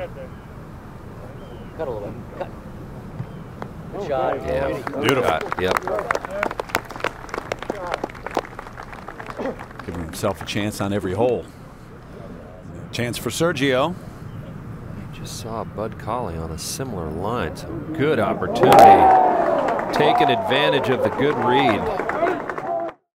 Cut a little bit. Cut. Good shot. Yeah. Beautiful. Yep. Giving himself a chance on every hole. Chance for Sergio. Just saw Bud Cauley on a similar line, so good opportunity. Taking advantage of the good read.